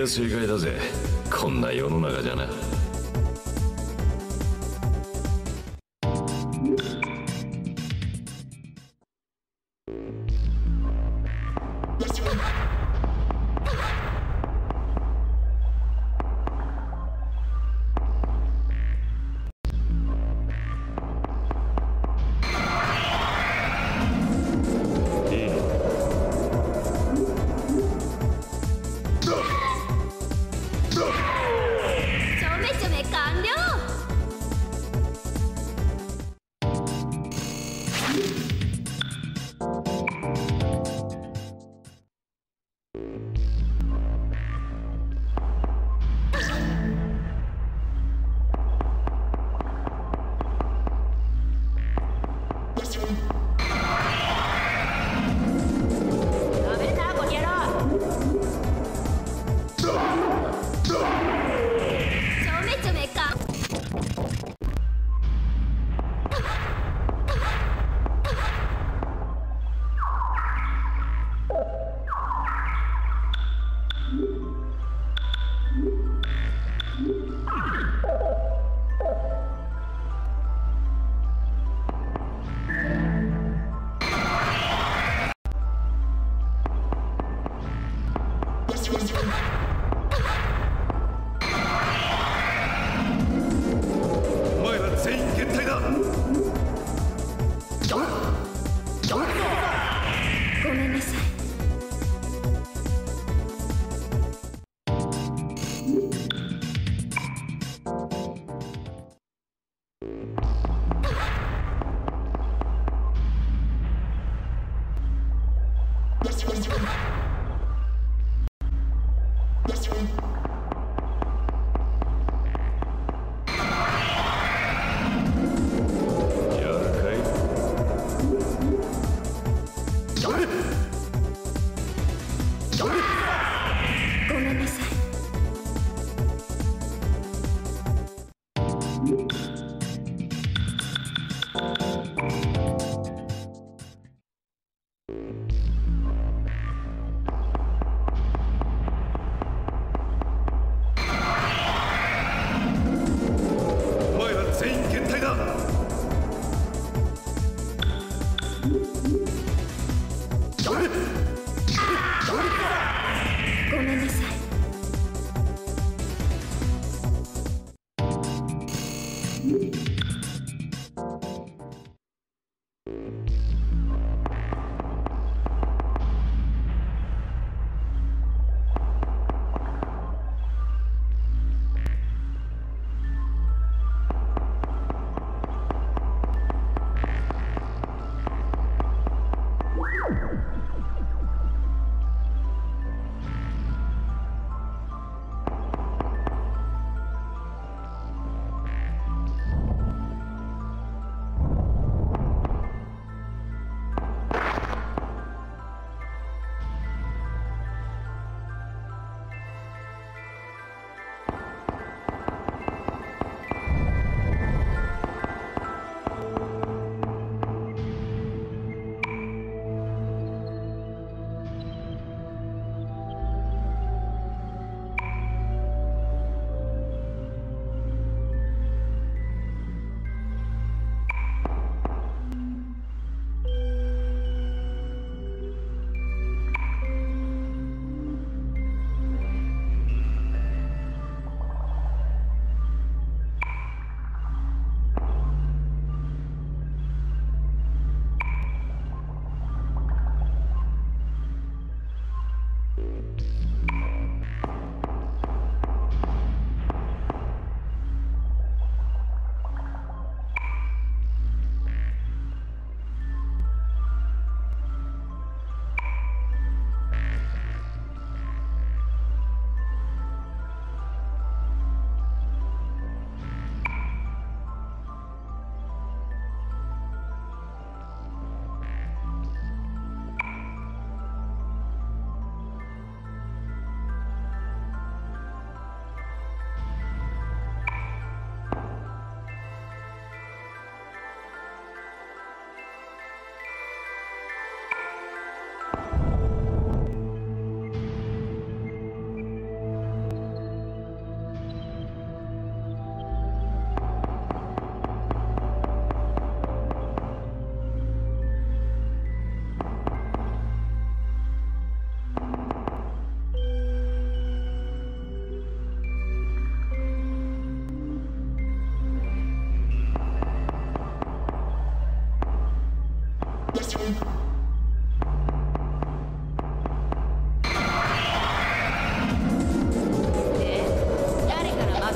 で正解だぜ。こんな世の中じゃな。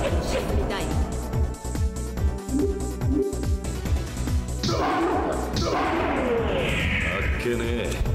あっけねえ。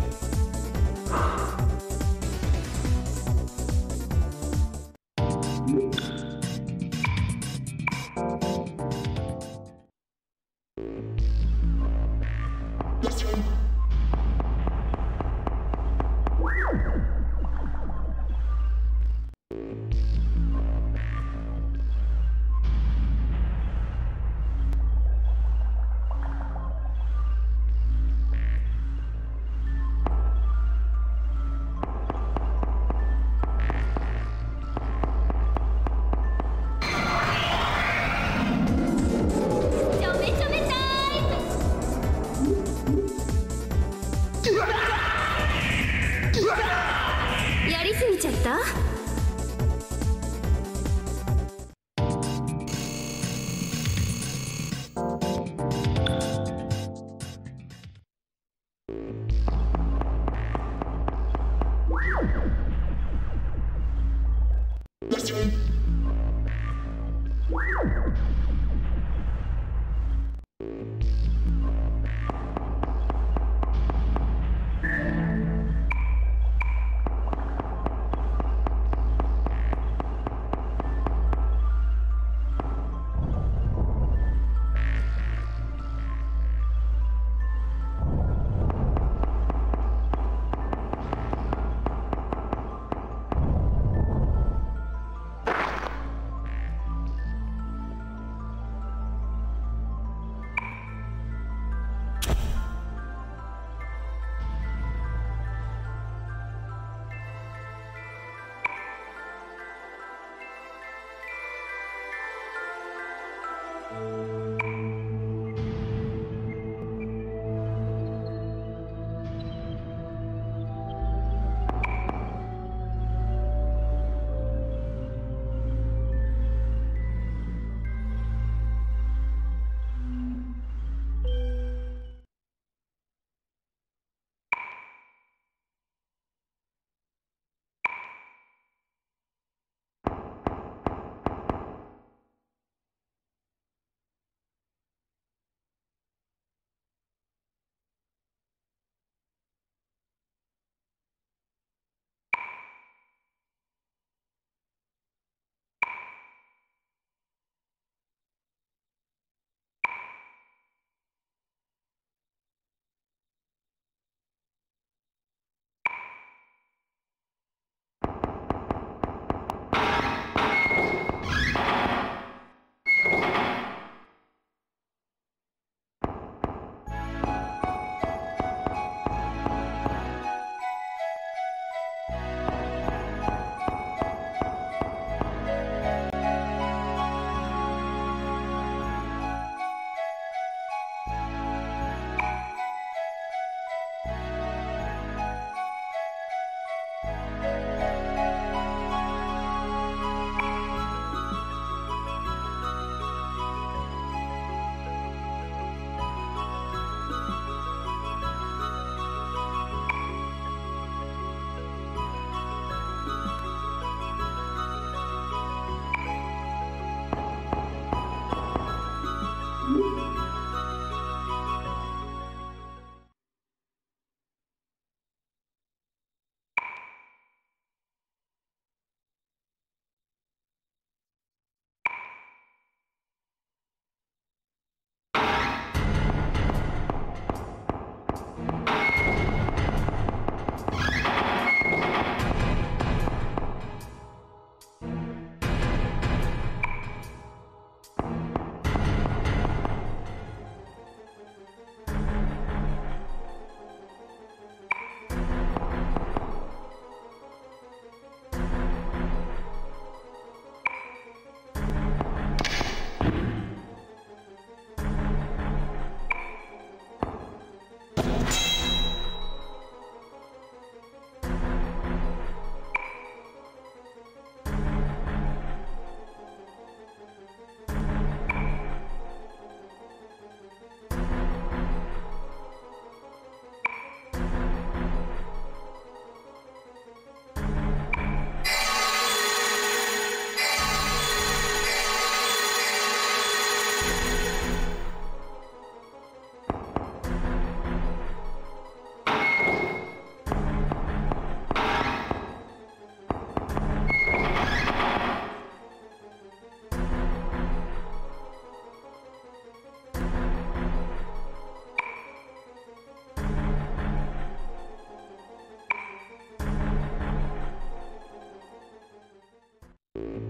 Mm-hmm.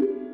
You.